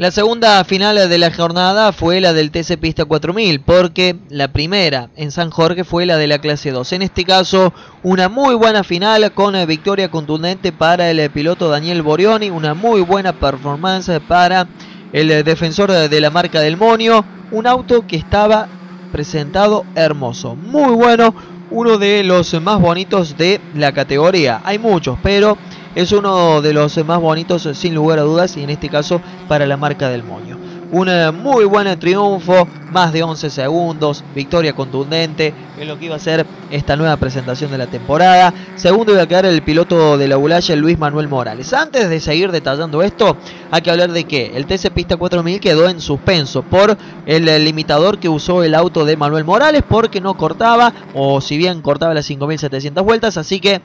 La segunda final de la jornada fue la del TC Pista 4000, porque la primera en San Jorge fue la de la clase 2. En este caso, una muy buena final con victoria contundente para el piloto Daniel Borioni, una muy buena performance para el defensor de la marca del Monio, un auto que estaba presentado hermoso, muy bueno, uno de los más bonitos de la categoría. Hay muchos, pero es uno de los más bonitos sin lugar a dudas y en este caso para la marca del moño. Un muy buen triunfo, más de 11 segundos, victoria contundente en lo que iba a ser esta nueva presentación de la temporada. Segundo iba a quedar el piloto de la Bulaya, Luis Manuel Morales. Antes de seguir detallando esto, hay que hablar de que el TC Pista 4000 quedó en suspenso por el limitador que usó el auto de Manuel Morales porque no cortaba, o si bien cortaba las 5700 vueltas, así que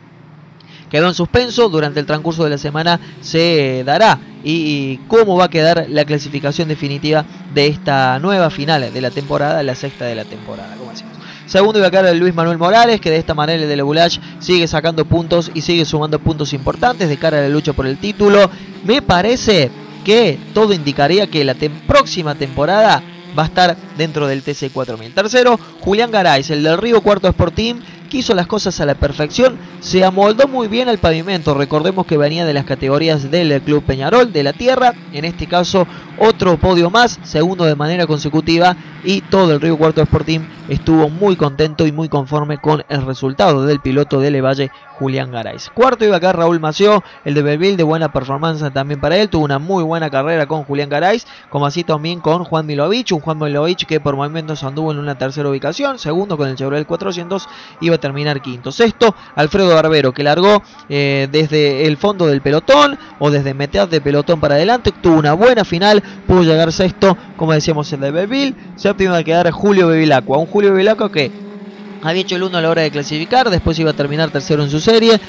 quedó en suspenso. Durante el transcurso de la semana se dará y cómo va a quedar la clasificación definitiva de esta nueva final de la temporada, la sexta de la temporada, como decimos. Segundo iba a quedar Luis Manuel Morales, que de esta manera el de la sigue sacando puntos y sigue sumando puntos importantes de cara a la lucha por el título. Me parece que todo indicaría que la próxima temporada va a estar dentro del TC4000. Tercero, Julián Garay, el del Río Cuarto Sporting, que hizo las cosas a la perfección, se amoldó muy bien al pavimento. Recordemos que venía de las categorías del Club Peñarol, de la Tierra, en este caso otro podio más, segundo de manera consecutiva y todo el Río Cuarto Sporting estuvo muy contento y muy conforme con el resultado del piloto de Levalle, Julián Garay. Cuarto iba acá Raúl Mació, el de Belville, de buena performance también para él, tuvo una muy buena carrera con Julián Garay, como así también con Juan Milovich, un Juan Milovich que por momentos anduvo en una tercera ubicación, segundo con el Chevrolet 400, iba a terminar quinto. Sexto, Alfredo Barbero, que largó eh, desde el fondo del pelotón o desde mitad de pelotón para adelante, tuvo una buena final, pudo llegar sexto, como decíamos, el de Belville, séptimo a quedar Julio Bevilacqua, un Julio Bevilacqua que había hecho el 1 a la hora de clasificar, después iba a terminar tercero en su serie,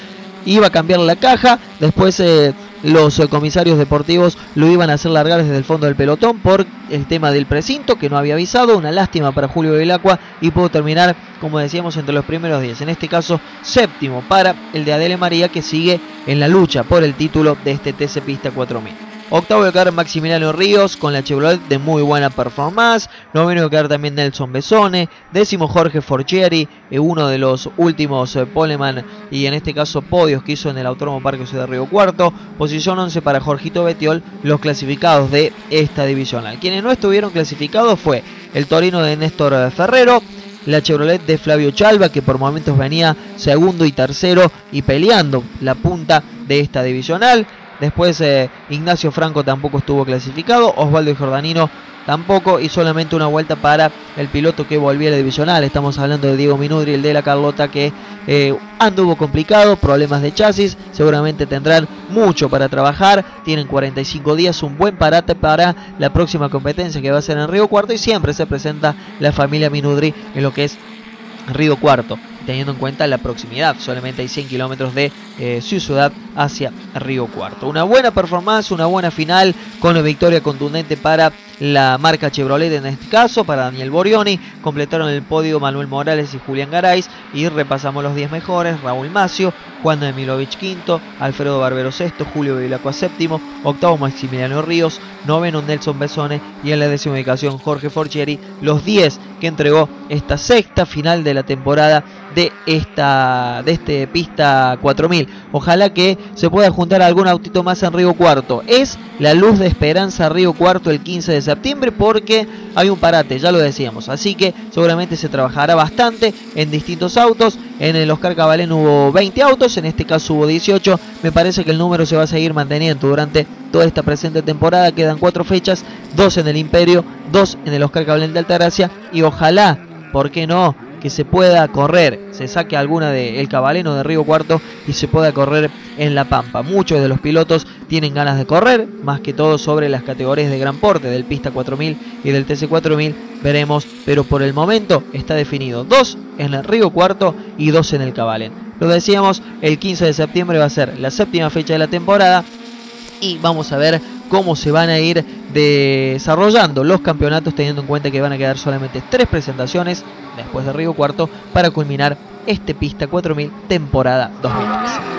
iba a cambiar la caja, después eh, los eh, comisarios deportivos lo iban a hacer largar desde el fondo del pelotón por el tema del precinto que no había avisado, una lástima para Julio Bevilacqua y pudo terminar, como decíamos, entre los primeros 10, en este caso séptimo para el de Adele María que sigue en la lucha por el título de este TC Pista 4000. Octavo de Maximiliano Ríos con la Chevrolet de muy buena performance. Noveno de quedar también Nelson Besone. Décimo Jorge Forchieri, eh, uno de los últimos eh, Poleman y en este caso podios que hizo en el Autónomo Parque Ciudad de Río Cuarto. Posición 11 para Jorgito Betiol, los clasificados de esta divisional. Quienes no estuvieron clasificados fue el Torino de Néstor Ferrero, la Chevrolet de Flavio Chalva, que por momentos venía segundo y tercero y peleando la punta de esta divisional. Después eh, Ignacio Franco tampoco estuvo clasificado, Osvaldo Jordanino tampoco y solamente una vuelta para el piloto que volvía a la divisional. Estamos hablando de Diego Minudri, el de la Carlota que eh, anduvo complicado, problemas de chasis, seguramente tendrán mucho para trabajar, tienen 45 días, un buen parate para la próxima competencia que va a ser en Río Cuarto y siempre se presenta la familia Minudri en lo que es Río Cuarto teniendo en cuenta la proximidad. Solamente hay 100 kilómetros de eh, Ciudad hacia Río Cuarto. Una buena performance, una buena final con una victoria contundente para la marca Chevrolet en este caso, para Daniel Borioni. Completaron el podio Manuel Morales y Julián Garay. Y repasamos los 10 mejores: Raúl Macio, Juan de Milovich quinto, Alfredo Barbero sexto, Julio Vilacua séptimo, octavo Maximiliano Ríos, noveno Nelson Besone y en la décima ubicación Jorge Forchieri. Los 10 que entregó esta sexta final de la temporada de esta de este pista 4000. Ojalá que se pueda juntar algún autito más en Río Cuarto. Es la luz de esperanza Río Cuarto el 15 de septiembre porque hay un parate, ya lo decíamos. Así que seguramente se trabajará bastante en distintos autos. En el Oscar Cabalén hubo 20 autos, en este caso hubo 18. Me parece que el número se va a seguir manteniendo durante toda esta presente temporada. Quedan cuatro fechas, dos en el Imperio, dos en el Oscar Cabalén de Altagracia y ojalá, ¿por qué no? Que se pueda correr, se saque alguna del el cabaleno de Río Cuarto y se pueda correr en La Pampa. Muchos de los pilotos tienen ganas de correr, más que todo sobre las categorías de gran porte, del Pista 4000 y del TC 4000, veremos, pero por el momento está definido dos en el Río Cuarto y dos en el Cabalén. Lo decíamos, el 15 de septiembre va a ser la séptima fecha de la temporada y vamos a ver cómo se van a ir desarrollando los campeonatos teniendo en cuenta que van a quedar solamente tres presentaciones después de Río Cuarto para culminar este Pista 4000 temporada 2013.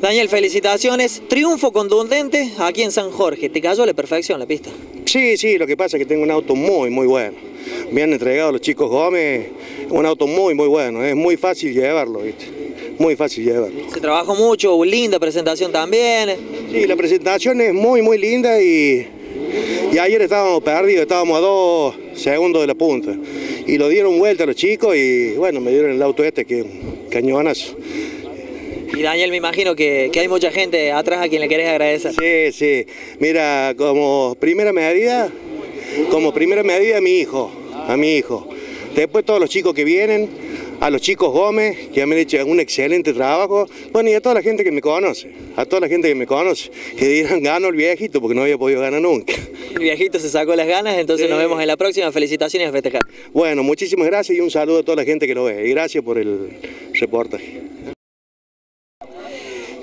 Daniel, felicitaciones. Triunfo contundente aquí en San Jorge. Te cayó a la perfección la pista. Sí, sí, lo que pasa es que tengo un auto muy, muy bueno. Me han entregado los chicos Gómez un auto muy, muy bueno. Es muy fácil llevarlo, ¿viste? Muy fácil llevarlo. Se trabajó mucho, linda presentación también. Sí, la presentación es muy, muy linda y, y ayer estábamos perdidos, estábamos a dos segundos de la punta. Y lo dieron vuelta los chicos y bueno, me dieron el auto este que cañonazo. Y Daniel, me imagino que, hay mucha gente atrás a quien le querés agradecer. Sí, sí. Mira, como primera medida, como primera medida a mi hijo, a mi hijo. Después todos los chicos que vienen, a los chicos Gómez, que han hecho un excelente trabajo, bueno, y a toda la gente que me conoce, a toda la gente que me conoce, que dirán, gano el viejito, porque no había podido ganar nunca. El viejito se sacó las ganas, entonces nos vemos en la próxima. Felicitaciones a festejar. Bueno, muchísimas gracias y un saludo a toda la gente que lo ve. Y gracias por el reportaje.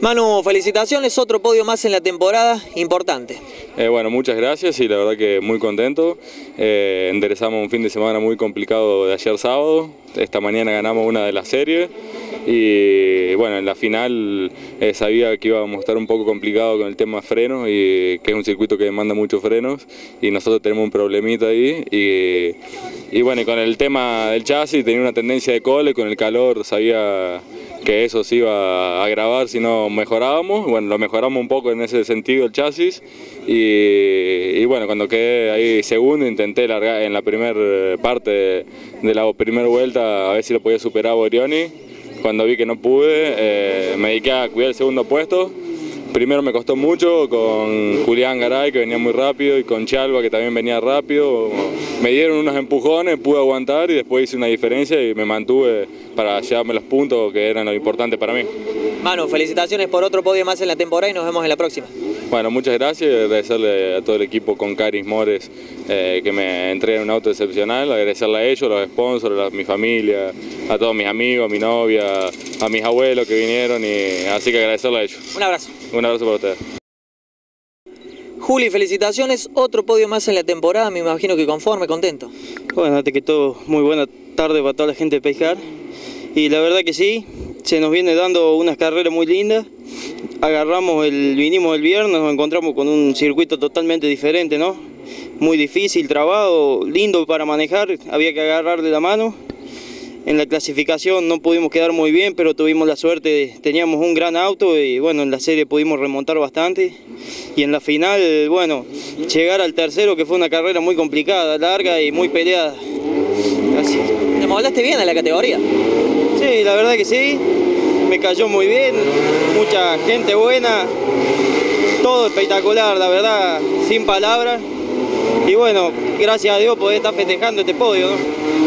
Manu, felicitaciones, otro podio más en la temporada, importante. Eh, bueno, muchas gracias y la verdad que muy contento. Eh, enderezamos un fin de semana muy complicado de ayer sábado, esta mañana ganamos una de las series y bueno, en la final eh, sabía que íbamos a estar un poco complicado con el tema frenos y que es un circuito que demanda muchos frenos y nosotros tenemos un problemita ahí y, bueno, con el tema del chasis tenía una tendencia de cole, con el calor sabía que eso se iba a agravar si no mejorábamos, bueno, lo mejoramos un poco en ese sentido el chasis. Y, bueno, cuando quedé ahí segundo intenté largar en la primera parte de la primera vuelta a ver si lo podía superar a Borioni, cuando vi que no pude eh, me dediqué a cuidar el segundo puesto Primero me costó mucho con Julián Garay, que venía muy rápido, y con Chalva, que también venía rápido. Me dieron unos empujones, pude aguantar y después hice una diferencia y me mantuve para llevarme los puntos que eran lo importante para mí. Manu, felicitaciones por otro podio más en la temporada y nos vemos en la próxima. Bueno, muchas gracias y agradecerle a todo el equipo con Caris Mores eh, que me entregan un auto excepcional, agradecerle a ellos, a los sponsors, a mi familia, a todos mis amigos, a mi novia, a mis abuelos que vinieron y así que agradecerle a ellos. Un abrazo. Un abrazo para ustedes. Juli, felicitaciones, otro podio más en la temporada, me imagino que conforme, contento. Bueno, antes que todo, muy buena tarde para toda la gente de Pescar. Y la verdad que sí, se nos viene dando unas carreras muy lindas. Agarramos el, vinimos el viernes, nos encontramos con un circuito totalmente diferente, ¿no? Muy difícil, trabado, lindo para manejar, había que agarrarle la mano. En la clasificación no pudimos quedar muy bien, pero tuvimos la suerte, teníamos un gran auto y bueno, en la serie pudimos remontar bastante. Y en la final, bueno, llegar al tercero, que fue una carrera muy complicada, larga y muy peleada. Así. ¿Te bien en la categoría? Sí, la verdad que sí, me cayó muy bien, mucha gente buena, todo espectacular, la verdad, sin palabras. Y bueno, gracias a Dios poder estar festejando este podio.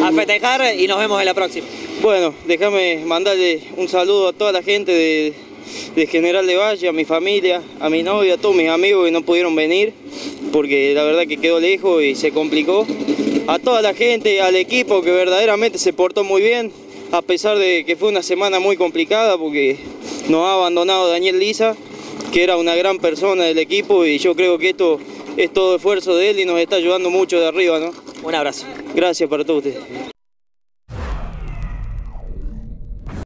A festejar y nos vemos en la próxima. Bueno, déjame mandarle un saludo a toda la gente de, de General de Valle, a mi familia, a mi novia, a todos mis amigos que no pudieron venir, porque la verdad que quedó lejos y se complicó. A toda la gente, al equipo que verdaderamente se portó muy bien, a pesar de que fue una semana muy complicada, porque nos ha abandonado Daniel Lisa, que era una gran persona del equipo y yo creo que esto es todo esfuerzo de él y nos está ayudando mucho de arriba, ¿no? Un abrazo. Gracias para todos ustedes.